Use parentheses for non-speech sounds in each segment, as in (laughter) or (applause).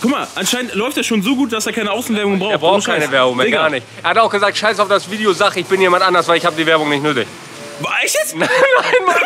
Guck mal, anscheinend läuft er schon so gut, dass er keine Außenwerbung braucht. Er braucht Scheiß. keine Werbung mehr, Digga. gar nicht. Er hat auch gesagt, scheiß auf das Video, sag, ich bin jemand anders, weil ich habe die Werbung nicht nötig. Boah, Echt jetzt? (laughs) Nein, Mann. (laughs)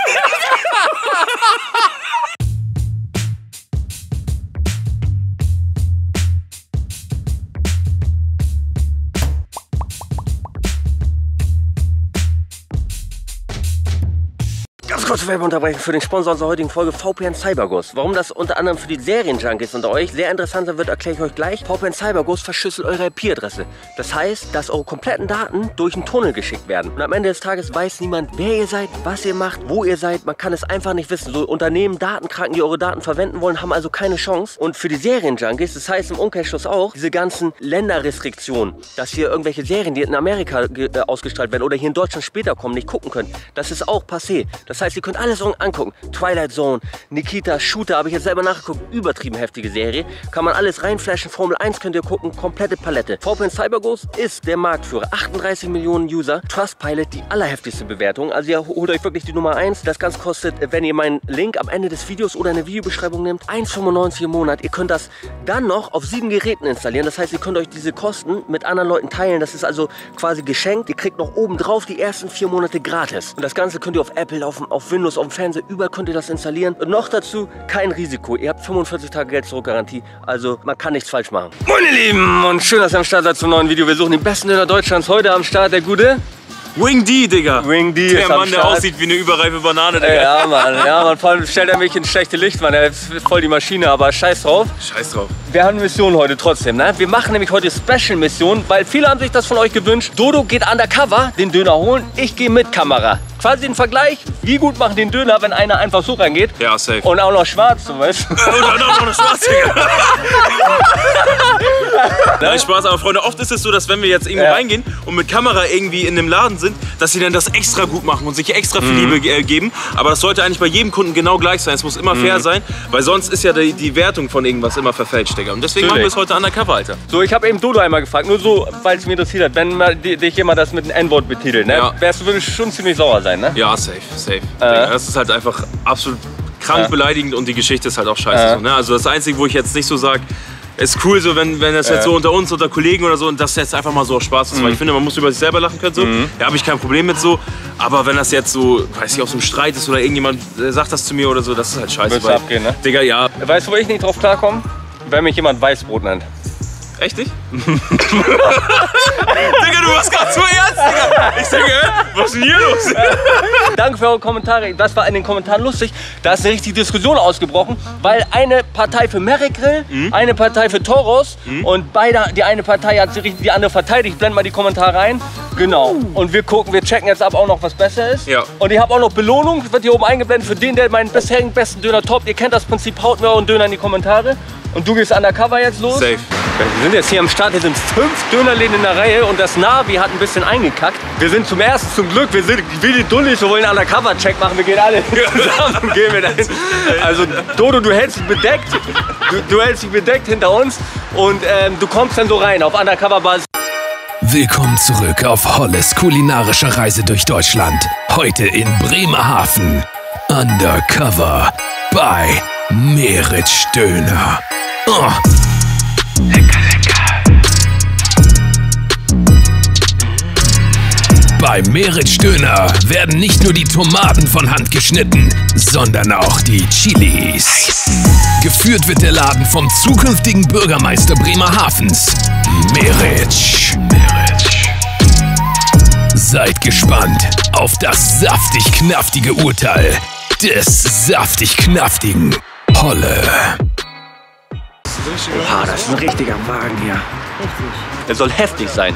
kurze Werbeunterbrechung für den Sponsor unserer heutigen Folge VPN CyberGhost. Warum das unter anderem für die Serienjunkies unter euch sehr interessant sein wird, erkläre ich euch gleich. VPN CyberGhost verschlüsselt eure IP-Adresse. Das heißt, dass eure kompletten Daten durch einen Tunnel geschickt werden. Und am Ende des Tages weiß niemand, wer ihr seid, was ihr macht, wo ihr seid. Man kann es einfach nicht wissen. So Unternehmen, Datenkranken, die eure Daten verwenden wollen, haben also keine Chance. Und für die Serienjunkies, das heißt im Umkehrschluss auch, diese ganzen Länderrestriktionen, dass hier irgendwelche Serien, die in Amerika äh, ausgestrahlt werden oder hier in Deutschland später kommen, nicht gucken könnt. Das ist auch passé. Das heißt, könnt alles so angucken. Twilight Zone, Nikita, Shooter, habe ich jetzt selber nachgeguckt. Übertrieben heftige Serie. Kann man alles reinflashen. Formel 1 könnt ihr gucken. Komplette Palette. VPN CyberGhost ist der Marktführer. 38 Millionen User. Trustpilot, die allerheftigste Bewertung. Also ihr holt euch wirklich die Nummer 1. Das Ganze kostet, wenn ihr meinen Link am Ende des Videos oder in der Videobeschreibung nehmt, 1,95 im Monat. Ihr könnt das dann noch auf sieben Geräten installieren. Das heißt, ihr könnt euch diese Kosten mit anderen Leuten teilen. Das ist also quasi geschenkt. Ihr kriegt noch oben drauf die ersten vier Monate gratis. Und das Ganze könnt ihr auf Apple, auf, auf Windows, auf dem Fernseher, überall könnt ihr das installieren. Und noch dazu kein Risiko. Ihr habt 45 Tage Geld zurück Garantie. Also man kann nichts falsch machen. Meine Lieben und schön, dass ihr am Start seid zum neuen Video. Wir suchen den besten Döner Deutschlands. Heute am Start der gute Wing D, Digga. Wing D Der Mann, der aussieht wie eine überreife Banane, Digga. Ja, Mann, ja, Mann, vor allem stellt er mich ins schlechte Licht, Mann. Er ist voll die Maschine, aber scheiß drauf. Scheiß drauf. Wir haben eine Mission heute trotzdem, ne? Wir machen nämlich heute Special-Mission, weil viele haben sich das von euch gewünscht. Dodo geht undercover den Döner holen, ich gehe mit Kamera. Quasi ein Vergleich, wie gut macht den Döner, wenn einer einfach so reingeht. Ja, safe. Und auch noch schwarz, du weißt. (laughs) Und auch noch eine Schwarzfinger. (laughs) Nein, Spaß, aber Freunde, oft ist es so, dass wenn wir jetzt irgendwo Ja. reingehen und mit Kamera irgendwie in einem Laden sind, dass sie dann das extra gut machen und sich extra viel Mhm. Liebe äh, geben. Aber das sollte eigentlich bei jedem Kunden genau gleich sein. Es muss immer Mhm. fair sein, weil sonst ist ja die, die Wertung von irgendwas immer verfälscht, Digga. Und deswegen machen wir Natürlich. es heute undercover, Alter. So, ich habe eben Dodo einmal gefragt, nur so, weil es mich interessiert hat. Wenn mal di- dich jemand das mit einem N-Wort betitelt, ne? Ja. Wärst du schon ziemlich sauer sein, ne? Ja, safe, safe. Digga, das ist halt einfach absolut krank Ja. beleidigend und die Geschichte ist halt auch scheiße. Ja. So, ne? Also das Einzige, wo ich jetzt nicht so sage, ist cool, so wenn, wenn das jetzt so unter uns, unter Kollegen oder so, und das jetzt einfach mal so Spaß ist. Weil Mhm. ich finde, man muss über sich selber lachen können. So. Da habe ich kein Problem mit so. Aber wenn das jetzt so, weiß ich, aus einem Streit ist oder irgendjemand äh, sagt das zu mir oder so, das ist halt scheiße. Du weil- abgehen, ne? Digga, ja. Weißt du, wo ich nicht drauf klarkomme? Wenn mich jemand Weißbrot nennt. Echt nicht? (laughs) Digga, du warst gerade so ernst, Digga. Ich denke, was ist denn hier los? (laughs) Danke für eure Kommentare. Das war in den Kommentaren lustig. Da ist eine richtige Diskussion ausgebrochen, weil eine Partei für Merrick-Grill, Mhm. eine Partei für Toros und beide, die eine Partei hat die die andere verteidigt. Ich blende mal die Kommentare rein. Genau. Und wir gucken, wir checken jetzt ab auch noch, was besser ist. Ja. Und ich habe auch noch Belohnung, wird hier oben eingeblendet für den, der meinen bisherigen besten Döner toppt. Ihr kennt das Prinzip, haut mir euren Döner in die Kommentare. Und du gehst undercover jetzt los. Safe. Wir sind jetzt hier am Start, hier sind fünf Dönerläden in der Reihe und das Navi hat ein bisschen eingekackt. Wir sind zum ersten zum Glück, wir sind wie die Dullis, wir wollen einen Undercover-Check machen, wir gehen alle (laughs) zusammen, gehen wir dahin. Also Dodo, du hältst dich bedeckt, du, du hältst dich bedeckt hinter uns und ähm, du kommst dann so rein auf Undercover-Basis. Willkommen zurück auf Holles kulinarischer Reise durch Deutschland. Heute in Bremerhaven. Undercover bei Meritsch Döner. Oh. Bei Meritsch Döner werden nicht nur die Tomaten von Hand geschnitten, sondern auch die Chilis. Geführt wird der Laden vom zukünftigen Bürgermeister Bremerhavens, Meritsch. Seid gespannt auf das saftig-knaftige Urteil des saftig-knaftigen Holle. Ah, das ist ein richtiger Wagen hier. Er soll heftig sein.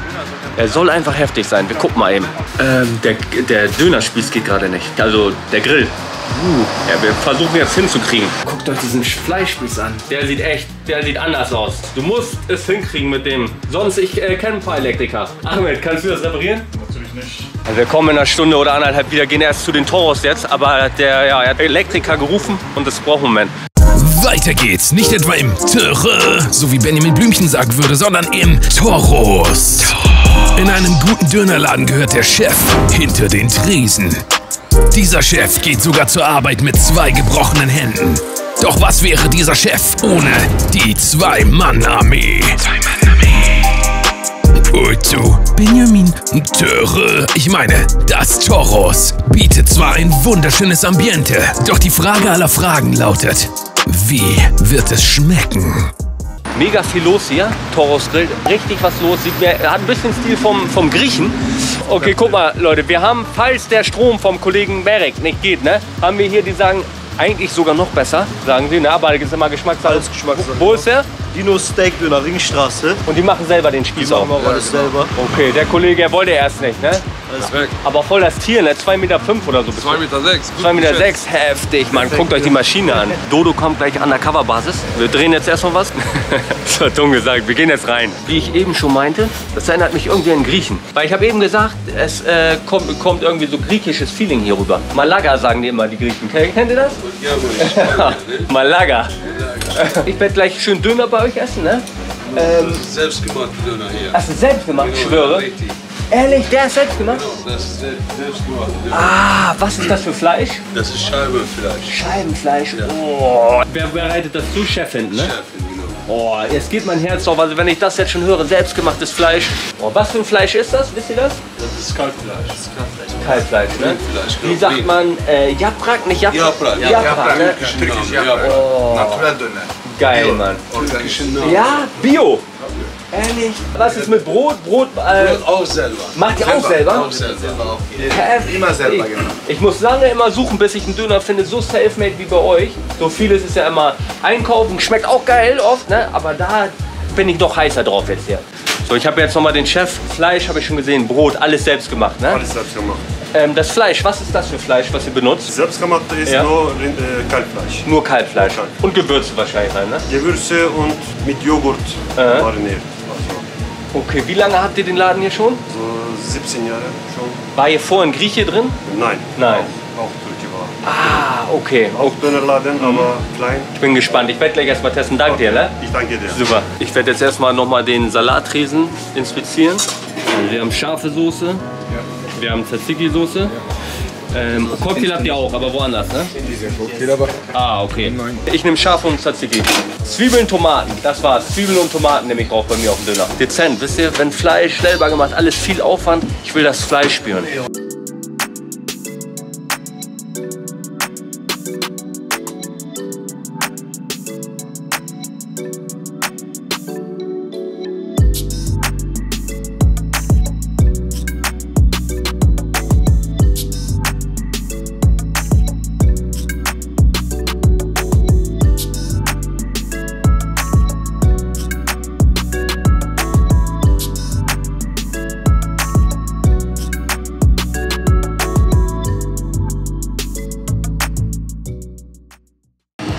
Er soll einfach heftig sein. Wir gucken mal eben. Ähm, der, der Dönerspieß geht gerade nicht. Also der Grill. Uh, ja, wir versuchen jetzt hinzukriegen. Guckt euch diesen Fleischspieß an. Der sieht echt, der sieht anders aus. Du musst es hinkriegen mit dem. Sonst, ich äh, kenne ein paar Elektriker. Ahmed, kannst du das reparieren? Natürlich nicht. Also wir kommen in einer Stunde oder anderthalb wieder, gehen erst zu den Toros jetzt. Aber der, ja, er hat Elektriker gerufen und das braucht einen Moment. Weiter geht's, nicht etwa im Töre, so wie Benjamin Blümchen sagen würde, sondern im Toros. In einem guten Dönerladen gehört der Chef hinter den Tresen. Dieser Chef geht sogar zur Arbeit mit zwei gebrochenen Händen. Doch was wäre dieser Chef ohne die Zwei-Mann-Armee? Uzu, Benjamin, Töre, ich meine, das Toros bietet zwar ein wunderschönes Ambiente, doch die Frage aller Fragen lautet, wie wird es schmecken? Mega viel los hier. Toros Grill, richtig was los. Sieht mir, hat ein bisschen Stil vom, vom Griechen. Okay, guck mal, Leute, wir haben, falls der Strom vom Kollegen Berek nicht geht, ne, haben wir hier, die sagen, eigentlich sogar noch besser, sagen sie, ne, aber da gibt es immer Geschmackssache. Wo ist der? Dino Steak Döner Ringstraße. Und die machen selber den Die Spieß machen auch. wir auch alles selber. Okay, der Kollege, der wollte erst nicht, ne? Respekt. Aber voll das Tier, ne? 2,5 Meter fünf oder so. 2,6 Meter. Sechs. Gut 2,6 Meter, sechs, heftig, Mann. Guckt euch die Maschine an. Dodo kommt gleich Undercover-Basis. Wir drehen jetzt erstmal was. (laughs) das war dumm gesagt. Wir gehen jetzt rein. Wie ich eben schon meinte, das erinnert mich irgendwie an Griechen. Weil ich habe eben gesagt, es äh, kommt, kommt irgendwie so griechisches Feeling hier rüber. Malaga sagen die immer, die Griechen. Kennt kennt ihr das? Ja, (laughs) Malaga. Ich werde gleich schön Döner bei euch essen, ne? Ähm, Selbstgemachte Döner hier. hast du selbst gemacht? Ich schwöre. Richtig. Ehrlich, der ist selbst gemacht? Das ist selbst- selbstgemachte Döner. Ah, was ist das für Fleisch? Das ist Scheibenfleisch. Scheibenfleisch. Oh. Wer bereitet das zu? Chefin, ne? Chefin, genau. Oh, jetzt geht mein Herz auf. Also wenn ich das jetzt schon höre, selbstgemachtes Fleisch. Oh, was für ein Fleisch ist das? Wisst ihr das? Das ist Kalbfleisch. Kalbfleisch. Ne? Rindfleisch, Wie genau. sagt man? Äh, Japrak, nicht Japrak? Japrak. Japrak, ne? Türkisch Japrak. Naturell Döner. Geil, Mann. Türkische Name. Ja, Bio. Ehrlich? Was ist mit Brot? Brot, äh, Auch selber. macht ihr auch selber? Auch selber. Heftig. Immer selber gemacht. Ich muss lange immer suchen, bis ich einen Döner finde, so selfmade wie bei euch. So vieles ist ja immer einkaufen, schmeckt auch geil oft, ne? aber da bin ich noch heißer drauf jetzt hier. So, ich habe jetzt nochmal den Chef. Fleisch habe ich schon gesehen, Brot, alles selbst gemacht. Ne? Alles selbst gemacht. Ähm, das Fleisch, was ist das für Fleisch, was ihr benutzt? Selbstgemacht ist Ja. nur äh, Kalbfleisch. Nur Kalbfleisch. Kalb. Und Gewürze wahrscheinlich rein, ne? Gewürze und mit Joghurt Äh. mariniert. Also Okay, wie lange habt ihr den Laden hier schon? so 17 Jahre schon. War hier vorhin Grieche drin? Nein. Nein. Auch, auch. Ah, okay. Auch Dönerladen, aber klein. Ich bin gespannt. Ich werde gleich erstmal testen. Dank dir, ne? Ich danke dir. Super. Ich werde jetzt erstmal nochmal den Salattresen inspizieren. Also wir haben scharfe Soße. Wir haben Tzatziki-Soße. Ähm, Cocktail habt ihr auch, aber woanders, ne? Ah, okay. Ich nehme scharf und Tzatziki. Zwiebeln, Tomaten, das war's. Zwiebeln und Tomaten nehme ich drauf bei mir auf den Döner. Dezent, wisst ihr? Wenn Fleisch selber gemacht, alles viel Aufwand. Ich will das Fleisch spüren.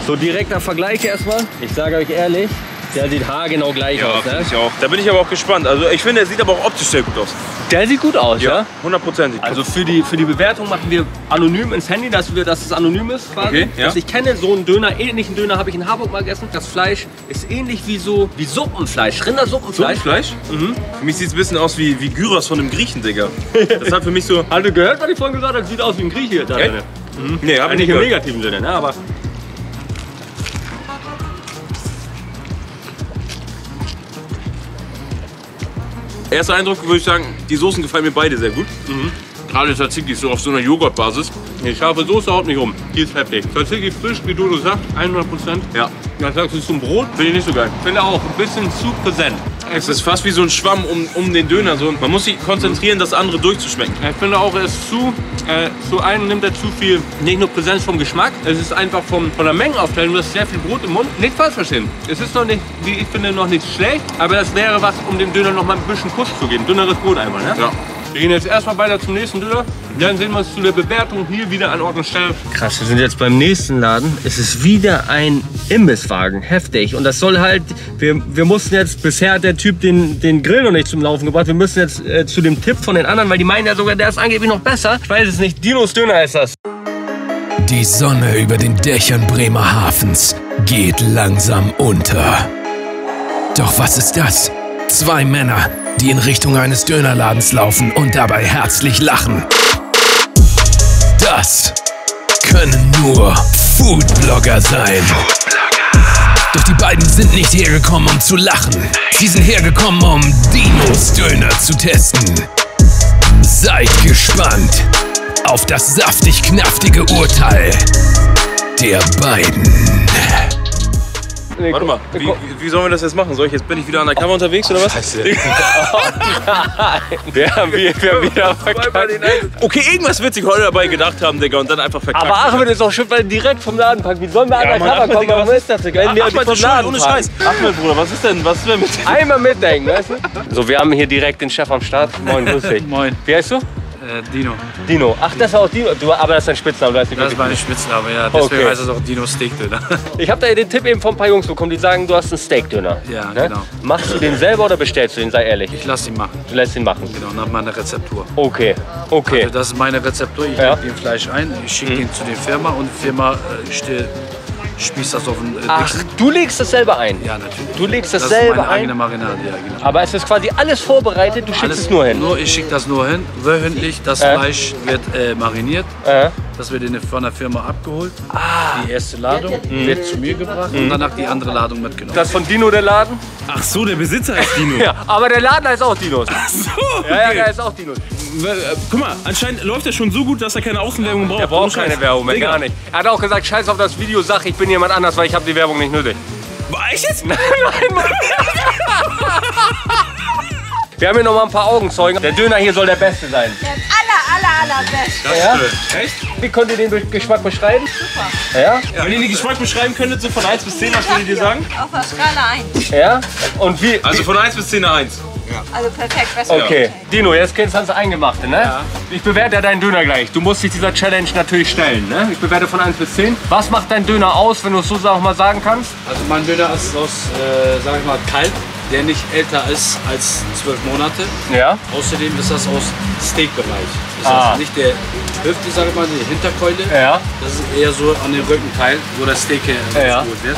So direkter Vergleich erstmal. Ich sage euch ehrlich, der sieht haargenau gleich Ja, aus. Ne? ich auch. Da bin ich aber auch gespannt. Also ich finde, er sieht aber auch optisch sehr gut aus. Der sieht gut aus, ja? hundertprozentig. Also für die, für die Bewertung machen wir anonym ins Handy, dass, wir, dass es anonym ist quasi. Okay, ja. Dass ich kenne, so einen Döner, ähnlichen Döner habe ich in Harburg mal gegessen. Das Fleisch ist ähnlich wie so wie Suppenfleisch, Rindersuppenfleisch. Fleisch? Mhm. Für mich sieht es ein bisschen aus wie, wie Gyros von einem Griechen, Digga. Das hat für mich so... (laughs) Hast du gehört, was ich vorhin gesagt habe? Sieht aus wie ein Grieche. Da Echt? drin. Nee, hab ich nicht im negativen Sinne, ne? aber Erster Eindruck würde ich sagen, die Soßen gefallen mir beide sehr gut. Mhm. Gerade Tzatziki so auf so einer Joghurtbasis. Die scharfe Soße haut nicht um. Die ist heftig. Tzatziki frisch, wie du du sagst, 100 Prozent. Ja. Das sagst du zum Brot? Finde ich nicht so geil. Finde auch ein bisschen zu präsent. Es ist fast wie so ein Schwamm um, um den Döner. So. Man muss sich konzentrieren, das andere durchzuschmecken. Ich finde auch, er ist zu, äh, zu einem nimmt er zu viel, nicht nur Präsenz vom Geschmack, es ist einfach vom, von der Mengenaufteilung, du hast sehr viel Brot im Mund. Nicht falsch verstehen. Es ist noch nicht, wie ich finde, noch nicht schlecht, aber das wäre was, um dem Döner noch mal ein bisschen Kuss zu geben. Dünneres Brot einmal, ne? Ja. Wir gehen jetzt erstmal weiter zum nächsten Döner. Dann sehen wir uns zu der Bewertung hier wieder an Ort und Stelle. Krass, wir sind jetzt beim nächsten Laden. Es ist wieder ein Imbisswagen. Heftig. Und das soll halt, wir, wir mussten jetzt, bisher hat der Typ den, den Grill noch nicht zum Laufen gebracht. Wir müssen jetzt äh, zu dem Tipp von den anderen, weil die meinen ja sogar, der ist angeblich noch besser. Ich weiß es nicht. Dinos Döner ist das. Die Sonne über den Dächern Bremerhavens geht langsam unter. Doch was ist das? Zwei Männer, die in Richtung eines Dönerladens laufen und dabei herzlich lachen. Das können nur Foodblogger sein. Doch die beiden sind nicht hergekommen, um zu lachen. Sie sind hergekommen, um Dinos Döner zu testen. Seid gespannt auf das saftig-knaftige Urteil der beiden. Warte mal, wie, wie sollen wir das jetzt machen? Soll ich jetzt, bin ich wieder undercover unterwegs oder was? Scheiße. Wir haben, wir, (laughs) wir haben wieder verkackt. Okay, irgendwas wird sich heute dabei gedacht haben, Digga, und dann einfach verkackt. Aber Ahmed ist auch schon mal direkt vom Laden packen. Wie sollen wir Ja, Mann, undercover Ahmed, kommen? Digga, was ist das, Digga? Wenn wir Ahmed vom Laden ohne. Scheiß. Ahmed, Bruder, was ist denn, was ist denn mit Einmal mitdenken, weißt du? So, wir haben hier direkt den Chef am Start. Moin, grüß (laughs) dich. Moin, Wie heißt du? Äh, Dino. Dino. Ach, das ist auch Dino. Du, aber das ist dein Spitzname, du heißt nicht Das ist wirklich meine Spitzname, ja. Deswegen Okay. heißt es auch Dino Steakdöner. Ich habe da den Tipp eben von ein paar Jungs bekommen, die sagen, du hast einen Steakdöner. Ja, Ne? genau. Machst du den selber oder bestellst du den? Sei ehrlich. Ich lasse ihn machen, Du lässt ihn machen. genau, nach meiner Rezeptur. Okay, okay. Also das ist meine Rezeptur. Ich Ja. lege den Fleisch ein, ich schicke den zu der Firma und die Firma äh, spießt das auf den äh, Ach, du legst das selber ein. Ja, natürlich. Du legst das, Das ist selber meine ein. eigene Marinade, ja, genau. Aber es ist quasi alles vorbereitet, du schickst es nur hin. Nur, ich schicke das nur hin. Wöchentlich, das Äh. Fleisch wird äh, mariniert. Äh, Das wird in, von der Firma abgeholt. Ah. Die erste Ladung Mhm. wird zu mir gebracht und danach die andere Ladung mitgenommen. das von Dino der Laden? Ach so, der Besitzer heißt Dino. (laughs) Ja, aber der Laden heißt auch Dinos. Ach so, Ja, ja, okay. der heißt auch Dinos. Äh, Guck mal, anscheinend läuft er schon so gut, dass er keine Außenwerbung braucht. Er braucht Scheiß. keine Werbung mehr, Digga. gar nicht. Er hat auch gesagt, scheiß auf das Video, sag ich bin jemand anders, weil ich habe die Werbung nicht nötig. Boah, Echt jetzt? (laughs) Nein, Mann. (laughs) Wir haben hier noch mal ein paar Augenzeugen. Der Döner hier soll der beste sein. Der aller, aller, allerbeste. Ja? Echt? Wie könnt ihr den Geschmack beschreiben? Super. Ja? Wenn ihr den Geschmack beschreiben könntet, so von 1 bis 10, was würdet ihr sagen? Auf der Skala 1. Ja? Und wie? Also von 1 bis 10 eine 1. Also perfekt, besser. Okay, Dino, jetzt kennst du das Eingemachte, ne? Ich bewerte ja deinen Döner gleich. Du musst dich dieser Challenge natürlich stellen, ne? Ich bewerte von 1 bis 10. Was macht dein Döner aus, wenn du es so auch mal sagen kannst? Also mein Döner ist aus, äh, sag ich mal, Kalb, der nicht älter ist als zwölf Monate. Ja. Außerdem ist das aus Steakbereich. Das Ah. heißt nicht der Hüfte, sag ich mal, die Hinterkeule. Ja. Das ist eher so an den Rückenteil, wo das Steak äh, Ja. wird.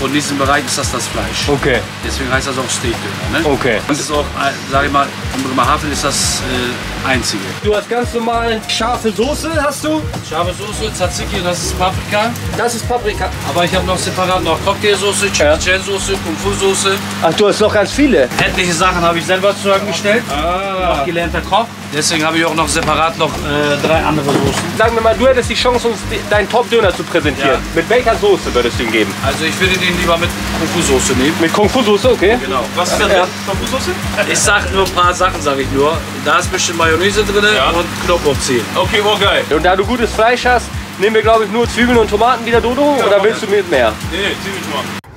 In diesem Bereich ist das das Fleisch. Okay. Deswegen heißt das auch Steakdöner. Ne? Okay. Das ist auch, äh, sag ich mal, in Bremerhaven ist das äh, einzige. Du hast ganz normal scharfe Soße, hast du? Scharfe Soße, Tzatziki, das ist Paprika. Das ist Paprika. Aber ich habe noch separat noch Cocktailsoße, Chili Ja. Cheese Soße, Kung Fu Soße. Ach, du hast noch ganz viele. Etliche Sachen habe ich selber zusammengestellt. Ah. Gelernter Koch. Deswegen habe ich auch noch separat noch äh, drei andere Soßen. Sagen wir mal, du hättest die Chance, uns deinen Top-Döner zu präsentieren. Ja. Mit welcher Soße würdest du ihn geben? Also ich würde den lieber mit Kung Fu Soße nehmen. Mit Kung Fu Soße, okay? Genau. Was ist denn Ja. ja. Tofu-Soße? (laughs) Ich sag nur ein paar Sachen, sage ich nur. Da ist ein bisschen Mayonnaise drin Ja. und Knoblauchzehen. Okay, oh geil. Und da du gutes Fleisch hast, nehmen wir, glaube ich, nur Zwiebeln und Tomaten wieder Dodo? oder willst du mit mehr? Nee, nee, zieh mich mal.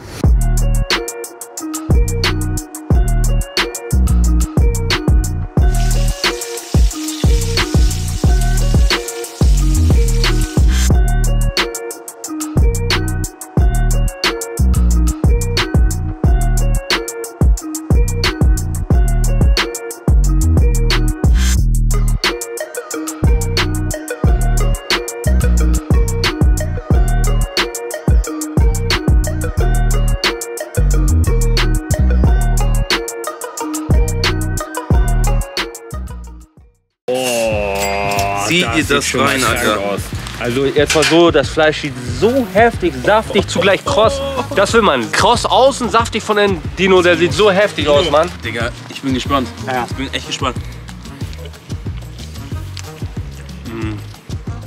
Das rein, Alter? Also jetzt mal so, das Fleisch sieht so heftig, saftig, zugleich kross. Das will man. Kross außen, saftig von den Dino, der sieht so heftig aus, Mann. Digga, ich bin gespannt. Ich bin echt gespannt.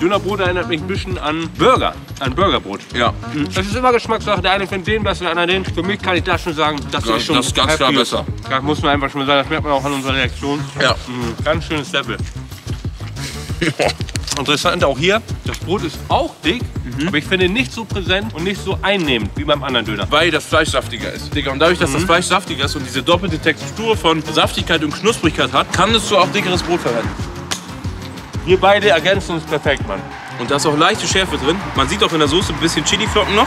Dönerbrot erinnert mich ein bisschen an Burger, an Burgerbrot. Ja. Das ist immer Geschmackssache. Der eine findet den besser, der andere den. Für mich kann ich das schon sagen, das Ja, ist schon das ist ganz klar besser. Das muss man einfach schon sagen. Das merkt man auch an unserer Reaktion. Ja. Mhm, ganz schönes Level. (laughs) Interessant auch hier, das Brot ist auch dick, Mhm. aber ich finde nicht so präsent und nicht so einnehmend wie beim anderen Döner. Weil das Fleisch saftiger ist. Digga, und dadurch, dass das Fleisch saftiger ist und diese doppelte Textur von Saftigkeit und Knusprigkeit hat, kannst du auch dickeres Brot verwenden. Wir beide ergänzen uns perfekt, Mann. Und da ist auch leichte Schärfe drin. Man sieht auch in der Soße ein bisschen Chiliflocken noch.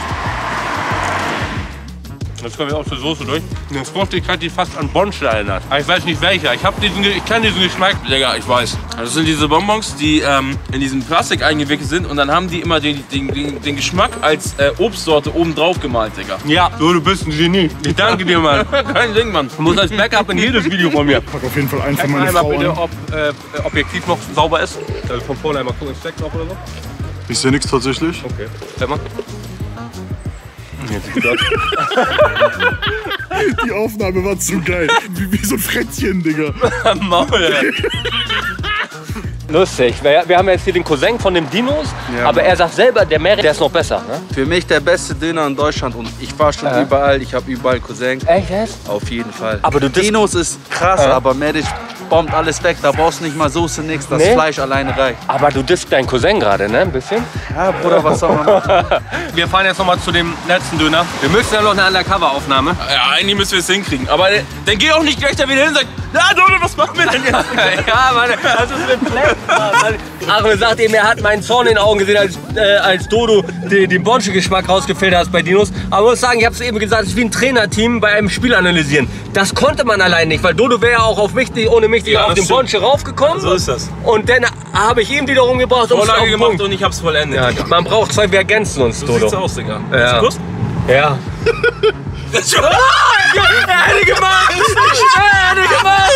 Jetzt kommen wir auch zur Soße durch. Eine Fruchtigkeit, die fast an Bonsch erinnert. Aber ich weiß nicht welcher. Ich, hab diesen, ich kann diesen Geschmack. Digga, ich weiß. Das sind diese Bonbons, die ähm, in diesem Plastik eingewickelt sind und dann haben die immer den, den, den, den Geschmack als äh, Obstsorte oben drauf gemalt, Digga. Ja, du, du bist ein Genie. Ich danke dir, Mann. (laughs) Kein Ding, Mann. Du musst als Backup in jedes Video von mir. Pack auf jeden Fall einen für Check meine einmal Frau bitte, an. ob äh, Objektiv noch sauber ist. Also von vorne einmal gucken, ist Steck noch oder so. Ich sehe nichts tatsächlich. Hör mal. Die Aufnahme war zu geil. Wie, wie so ein Frettchen, Digga. Maul. Lustig. Wir, wir haben jetzt hier den Cousin von dem Dinos, aber er sagt selber, der Merit, der ist noch besser. Ne? Für mich der beste Döner in Deutschland und ich war schon überall, ich habe überall Cousin. Echt? Auf jeden Fall. Aber du Dinos ist krass, aber Medic bombt alles weg. Da brauchst du nicht mal Soße, nix. Das Nee. Fleisch alleine reicht. Aber du disst deinen Cousin gerade, ne? Ein bisschen? Ja, Bruder, was soll man machen? (laughs) Wir fahren jetzt nochmal zu dem letzten Döner. Wir müssen ja noch eine Undercover-Aufnahme. Ja, eigentlich müssen wir es hinkriegen. Aber äh, dann geh auch nicht gleich da wieder hin und sag, na Dodo, was machen wir denn jetzt? (laughs) ja, Mann, das ist ein Fleck, Mann. Achmed sagt eben, er hat meinen Zorn in den Augen gesehen, als, äh, als Dodo den, den Bonsche-Geschmack rausgefiltert hast bei Dinos. Aber ich muss sagen, ich habe es eben gesagt, es ist wie ein Trainerteam bei einem Spiel analysieren. Das konnte man allein nicht, weil Dodo wäre ja auch auf mich, ohne mich Ja, auf den stimmt. Bonsche raufgekommen. So ist das. Und dann habe ich ihm wiederum gebraucht, es auf Vorlage den gemacht Punkt. und ich hab's vollendet. Ja, man braucht zwei, wir ergänzen uns, so Dodo. sieht's aus, Digga. Ja. Hast du Lust? Ja. (laughs) Das schon. Er hätte gemacht! Er hätte gemacht!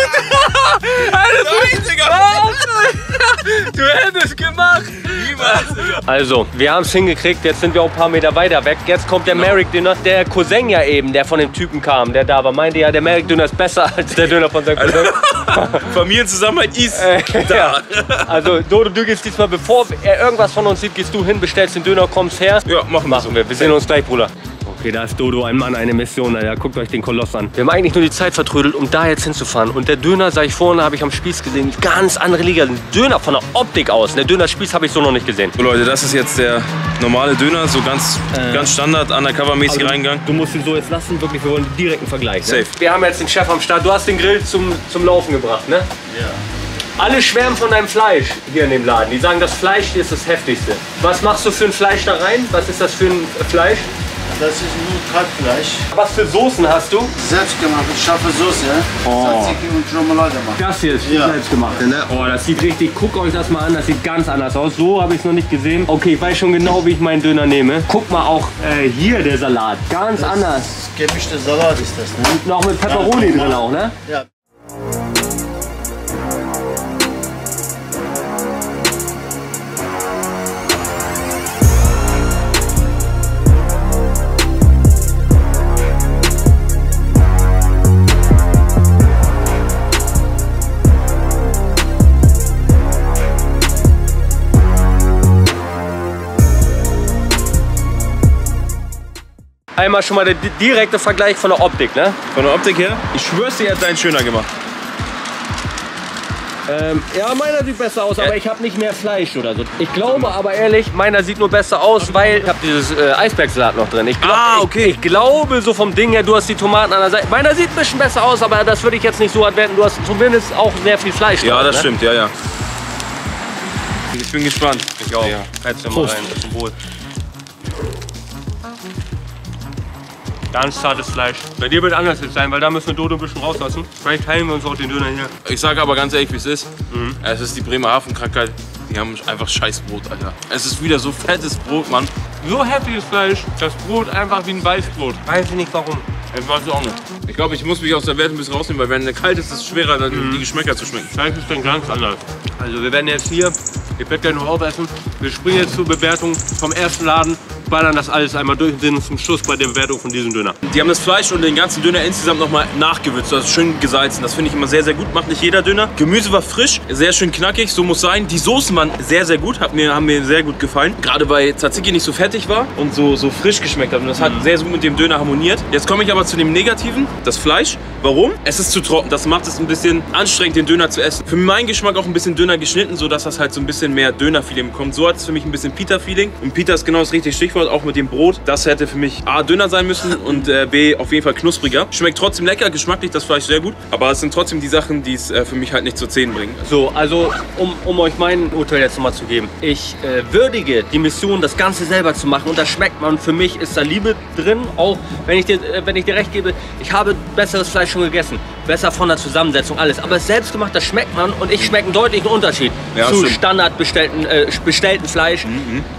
Nein, Digga. Du hättest gemacht! Also, wir haben es hingekriegt, jetzt sind wir auch ein paar Meter weiter weg. Jetzt kommt der Merrick-Döner. Der Cousin ja eben, der von dem Typen kam, der da war, meinte ja, der Merrick-Döner ist besser als der Döner von seinem Cousin. (laughs) Familienzusammenhalt ist ja. Also, Dodo, du gehst diesmal, bevor er irgendwas von uns sieht, gehst du hin, bestellst den Döner, kommst her. Ja, machen Machen wir. Wir sehen uns gleich, Bruder. Okay, da ist Dodo, ein Mann, eine Mission. Alter. Guckt euch den Koloss an. Wir haben eigentlich nur die Zeit vertrödelt, um da jetzt hinzufahren. Und der Döner, sag ich vorne, habe ich am Spieß gesehen. Ganz andere Liga. Ein Döner von der Optik aus. Der Dönerspieß habe ich so noch nicht gesehen. So Leute, das ist jetzt der normale Döner, so ganz, ganz Standard, undercover-mäßig reingegangen. Du musst ihn so jetzt lassen, wirklich, wir wollen direkten Vergleich. Safe. Ne? Wir haben jetzt den Chef am Start. Du hast den Grill zum, zum Laufen gebracht, ne? Ja. Alle schwärmen von deinem Fleisch hier in dem Laden. Die sagen, das Fleisch ist das heftigste. Was machst du für ein Fleisch da rein? Was ist das für ein Fleisch? Das ist nur Kalbfleisch. Was für Soßen hast du? Selbstgemachte scharfe Soße. Tzatziki und Remoulade gemacht. Das hier ist Ja. selbstgemachte, ne? Oh, das sieht richtig, guckt euch das mal an, das sieht ganz anders aus. So habe ich es noch nicht gesehen. Okay, ich weiß schon genau, wie ich meinen Döner nehme. Guck mal auch äh, hier der Salat, ganz anders. Gemischter Salat ist das, ne? Noch mit Pepperoni drin auch, ne? Ja. Einmal schon mal der di- direkte Vergleich von der Optik, ne? Von der Optik her, ich schwör's dir, er hat deinen schöner gemacht. Ähm, ja, meiner sieht besser aus, aber ich habe nicht mehr Fleisch oder so. Ich glaube aber ehrlich, meiner sieht nur besser aus, weil ich habe dieses äh, Eisbergsalat noch drin. Ich glaub, Ah, ich- okay. Ich, glaube so vom Ding her, du hast die Tomaten an der Seite. Meiner sieht ein bisschen besser aus, aber das würde ich jetzt nicht so adverten. Du hast zumindest auch sehr viel Fleisch Ja, drin, das ne? stimmt, ja, ja. Ich bin gespannt. Ich auch. Ja. Rein. Zum Wohl. Ganz zartes Fleisch. Bei dir wird anders jetzt sein, weil da müssen wir Dodo ein bisschen rauslassen. Vielleicht teilen wir uns auch den Döner hier. Ich sage aber ganz ehrlich, wie es ist. Es ist die Bremerhaven-Krankheit. Die haben einfach scheiß Brot, Alter. Es ist wieder so fettes Brot, Mann. So heftiges Fleisch, das Brot einfach wie ein Weißbrot. Weiß ich nicht warum. Ich weiß auch nicht. Ich glaube, ich muss mich aus der Welt ein bisschen rausnehmen, weil wenn der kalt ist, ist es schwerer, dann die Geschmäcker zu schmecken. Fleisch ist dann ganz anders. Also wir werden jetzt hier, ich werde gleich noch aufessen, wir springen jetzt zur Bewertung vom ersten Laden, ballern das alles einmal durch und sind zum Schluss bei der Bewertung von diesem Döner. Die haben das Fleisch und den ganzen Döner insgesamt nochmal nachgewürzt, also schön gesalzen. Das finde ich immer sehr, sehr gut. Macht nicht jeder Döner. Gemüse war frisch, sehr schön knackig, so muss sein. Die Soßen waren sehr, sehr gut, hat mir, haben mir sehr gut gefallen. Gerade weil Tzatziki nicht so fettig war und so, so frisch geschmeckt hat. Und das hat sehr, sehr gut mit dem Döner harmoniert. Jetzt komme ich aber zu dem Negativen, das Fleisch. Warum? Es ist zu trocken. Das macht es ein bisschen anstrengend, den Döner zu essen. Für meinen Geschmack auch ein bisschen dünner geschnitten, sodass das halt so ein bisschen mehr Döner-Feeling bekommt. So hat es für mich ein bisschen Pita-Feeling. Und Pita ist genau das richtige Stichwort, auch mit dem Brot. Das hätte für mich A, dünner sein müssen und äh, B, auf jeden Fall knuspriger. Schmeckt trotzdem lecker, geschmacklich das Fleisch sehr gut. Aber es sind trotzdem die Sachen, die es äh, für mich halt nicht zu Zähnen bringen. So, also um, um euch mein Urteil jetzt nochmal zu geben. Ich äh, würdige die Mission, das Ganze selber zu machen und das schmeckt man. Für mich ist da Liebe drin, auch wenn ich dir, äh, wenn ich dir recht gebe, ich habe besseres Fleisch schon gegessen. Besser von der Zusammensetzung, alles. Aber selbst gemacht, das schmeckt man und ich schmecke einen deutlichen Unterschied Ja, zu stimmt. Standard bestellten, äh, bestellten Fleisch.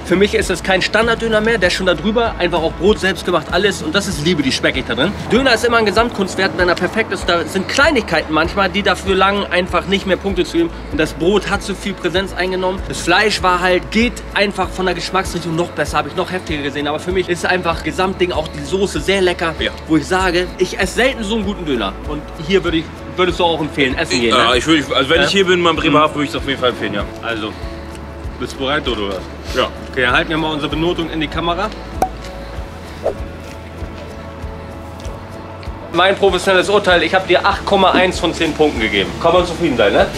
Für mich ist es kein Standarddöner mehr, der ist schon da drüber. Einfach auch Brot selbst gemacht, alles. Und das ist Liebe, die schmecke ich da drin. Döner ist immer ein Gesamtkunstwert, wenn er perfekt ist. Da sind Kleinigkeiten manchmal, die dafür langen, einfach nicht mehr Punkte zu geben. Und das Brot hat zu viel Präsenz eingenommen. Das Fleisch war halt, geht einfach von der Geschmacksrichtung noch besser, habe ich noch heftiger gesehen. Aber für mich ist einfach Gesamtding auch die Soße sehr lecker, Ja. wo ich sage, ich esse selten so einen guten Döner. Und hier würde ich, würdest du auch empfehlen, essen gehen. Ja, ne? ich würd, also wenn Ja. ich hier bin, in Bremerhaven, würde ich es auf jeden Fall empfehlen, ja. Also, bist du bereit, Dodo? Ja. Okay, dann halten wir mal unsere Benotung in die Kamera. Mein professionelles Urteil, ich habe dir 8,1 von 10 Punkten gegeben. Kann man zufrieden sein, ne?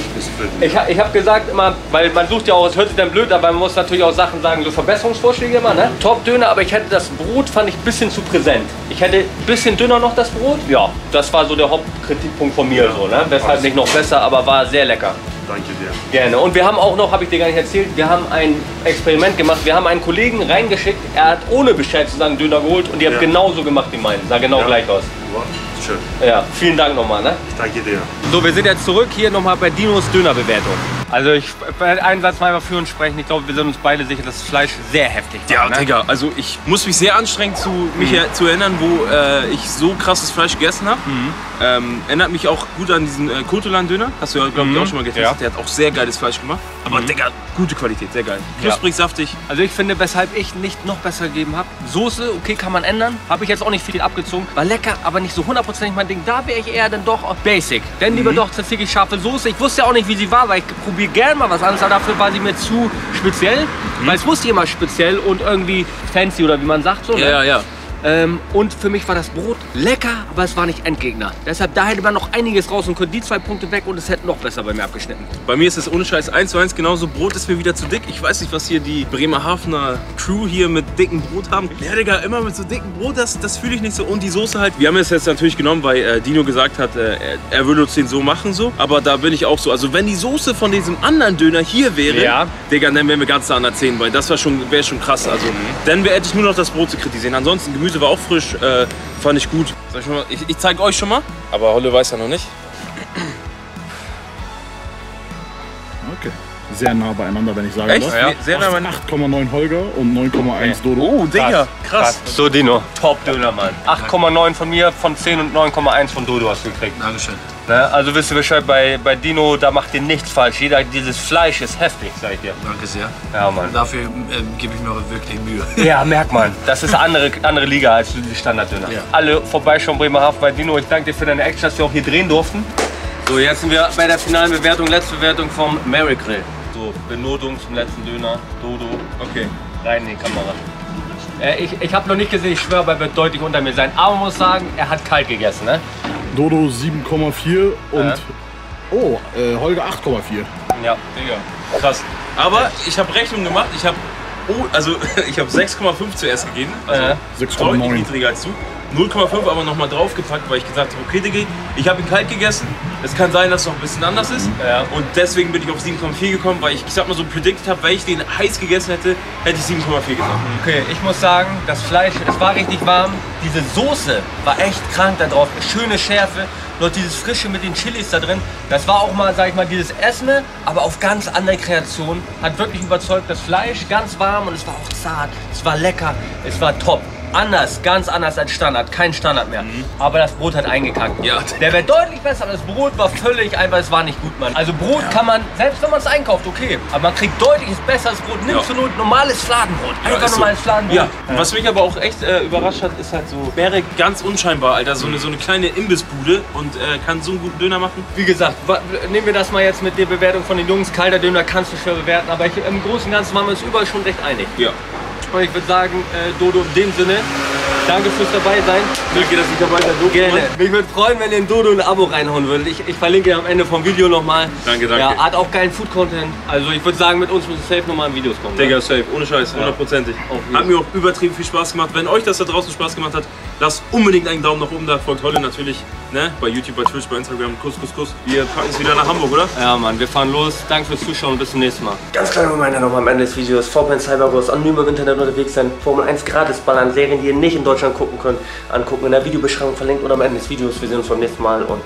Ich, ich habe gesagt immer, weil man sucht ja auch, es hört sich dann blöd, aber man muss natürlich auch Sachen sagen, so Verbesserungsvorschläge immer, ne? Top-Döner, aber ich hätte das Brot, fand ich ein bisschen zu präsent. Ich hätte ein bisschen dünner noch das Brot. Ja, das war so der Hauptkritikpunkt von mir, so, ne? Weshalb nicht noch besser, aber war sehr lecker. Danke dir. Gerne. Und wir haben auch noch, habe ich dir gar nicht erzählt, wir haben ein Experiment gemacht. Wir haben einen Kollegen reingeschickt, er hat ohne Bescheid zu sagen Döner geholt und die haben genauso gemacht wie meinen. Sah genau gleich aus. Wow, schön. Ja, vielen Dank nochmal. Ne? Danke dir. So, wir sind jetzt zurück hier nochmal bei Dinos Dönerbewertung. Also ich werde einen Satz mal für uns sprechen. Ich glaube, wir sind uns beide sicher, dass das Fleisch sehr heftig war. Ja, ne? Digga, also ich muss mich sehr anstrengen, zu, mich er- zu erinnern, wo äh, ich so krasses Fleisch gegessen habe. Ähm, erinnert mich auch gut an diesen äh, Kotolan-Döner. Hast du ja, glaube ich, auch schon mal getestet. Ja. Der hat auch sehr geiles Fleisch gemacht. Aber, Digga, gute Qualität, sehr geil. Knusprig, saftig. Also ich finde, weshalb ich nicht noch besser gegeben habe. Soße, okay, kann man ändern. Habe ich jetzt auch nicht viel abgezogen. War lecker, aber nicht so hundertprozentig mein Ding. Da wäre ich eher dann doch Basic. Denn lieber doch tatsächlich scharfe Soße. Ich wusste ja auch nicht, wie sie war, weil ich probiere gerne mal was anderes. Aber dafür war sie mir zu speziell. Weil es wusste immer speziell und irgendwie fancy oder wie man sagt so. ne? Ja, ja, ja. Ähm, und für mich war das Brot lecker, aber es war nicht Endgegner. Deshalb, da hätte man noch einiges raus und könnte die zwei Punkte weg und es hätte noch besser bei mir abgeschnitten. Bei mir ist es ohne Scheiß 1 zu 1 genauso. Brot ist mir wieder zu dick. Ich weiß nicht, was hier die Bremerhavener Crew hier mit dicken Brot haben. Ja, Digga, immer mit so dicken Brot, das, das fühle ich nicht so. Und die Soße halt. Wir haben es jetzt natürlich genommen, weil äh, Dino gesagt hat, äh, er, er würde uns den so machen so. Aber da bin ich auch so. Also wenn die Soße von diesem anderen Döner hier wäre, Ja. Digga, dann wären wir ganz da an der 10, weil das war schon, wäre schon krass. Also dann wär, hätte ich nur noch das Brot zu kritisieren. Ansonsten, Gemüse war auch frisch, äh, fand ich gut. Ich ich, ich zeige euch schon mal. Aber Holle weiß ja noch nicht. Sehr nah beieinander, wenn ich sagen Echt? darf. Sehr nah beieinander. 8,9 Holger und 9,1 Dodo. Oh, Digga, krass. So, Dino. Top-Döner, Mann. 8,9 von mir, von 10 und 9,1 von Dodo hast du gekriegt. Dankeschön. Ne? Also wisst ihr Bescheid, bei, bei Dino, da macht ihr nichts falsch. Jeder, dieses Fleisch ist heftig, sag ich dir. Danke sehr. Ja, Mann. Dafür ähm, gebe ich mir auch wirklich Mühe. Ja, merkt man. Das ist eine andere, andere Liga als die Standarddöner. Ja. Alle vorbeischauen, Bremerhaven bei Dino. Ich danke dir für deine Action, dass wir auch hier drehen durften. So, jetzt sind wir bei der finalen Bewertung, letzte Bewertung vom Mary Grill. Benotung zum letzten Döner. Dodo. Okay, rein in die Kamera. Äh, ich ich habe noch nicht gesehen, ich schwöre, aber er wird deutlich unter mir sein. Aber man muss sagen, er hat kalt gegessen, ne? Dodo 7,4 und. Ja. Oh, äh, Holger 8,4. Ja. Digga, krass. Aber ich habe Rechnung gemacht. Ich habe oh, also (laughs) ich habe 6,5 zuerst gegeben. Also Äh. deutlich 6,9. niedriger als du. 0,5 aber nochmal draufgepackt, weil ich gesagt habe, okay, Digga, ich habe ihn kalt gegessen. Es kann sein, dass es noch ein bisschen anders ist. Ja. Und deswegen bin ich auf 7,4 gekommen, weil ich, ich sag mal so predicted habe, wenn ich den heiß gegessen hätte, hätte ich 7,4 gesagt. Okay, ich muss sagen, das Fleisch, es war richtig warm. Diese Soße war echt krank da drauf. Schöne Schärfe. Noch dieses Frische mit den Chilis da drin. Das war auch mal, sag ich mal, dieses Essen, aber auf ganz andere Kreation. Hat wirklich überzeugt. Das Fleisch ganz warm und es war auch zart. Es war lecker. Es war top. Anders, ganz anders als Standard. Kein Standard mehr. Aber das Brot hat eingekackt. Ja. Der wäre deutlich besser, aber das Brot war völlig einfach, es war nicht gut, Mann. Also Brot kann man, selbst wenn man es einkauft, okay. Aber man kriegt deutlich besseres Brot. Nimm Ja. zur Not normales Fladenbrot. Einfach so. normales Fladenbrot. Ja, was mich aber auch echt äh, überrascht hat, ist halt so, wäre ganz unscheinbar, Alter, so eine, so eine kleine Imbissbude und äh, kann so einen guten Döner machen. Wie gesagt, nehmen wir das mal jetzt mit der Bewertung von den Jungs. Kalter Döner kannst du schwer bewerten, aber ich, im Großen und Ganzen waren wir uns überall schon recht einig. Ja. Und ich würde sagen, äh, Dodo, in dem Sinne, danke fürs dabei sein. Danke, dass ich dabei sein durfte. Gerne. Mann. Mich würde freuen, wenn ihr in Dodo ein Abo reinhauen würdet. Ich, ich verlinke am Ende vom Video nochmal. Danke, danke. Ja, hat auch geilen Food-Content. Also ich würde sagen, mit uns müssen safe nochmal Videos kommen. ne? Digga, safe, ohne Scheiß, hundertprozentig. Jeden Hat mir auch übertrieben viel Spaß gemacht. Wenn euch das da draußen Spaß gemacht hat, lasst unbedingt einen Daumen nach oben da. Folgt Holle natürlich, ne? Bei YouTube, bei Twitch, bei Instagram. Kuss, Kuss, Kuss. Wir packen es wieder nach Hamburg, oder? Ja, Mann, wir fahren los. Danke fürs Zuschauen. Bis zum nächsten Mal. Ganz kleiner Reminder nochmal am Ende des Videos. VPN Cyberghost, anonym im Internet unterwegs sein, Formel 1 gratis ballern, Serien, die ihr nicht in Deutschland Deutschland gucken könnt, angucken. In der Videobeschreibung verlinkt oder am Ende des Videos. Wir sehen uns beim nächsten Mal und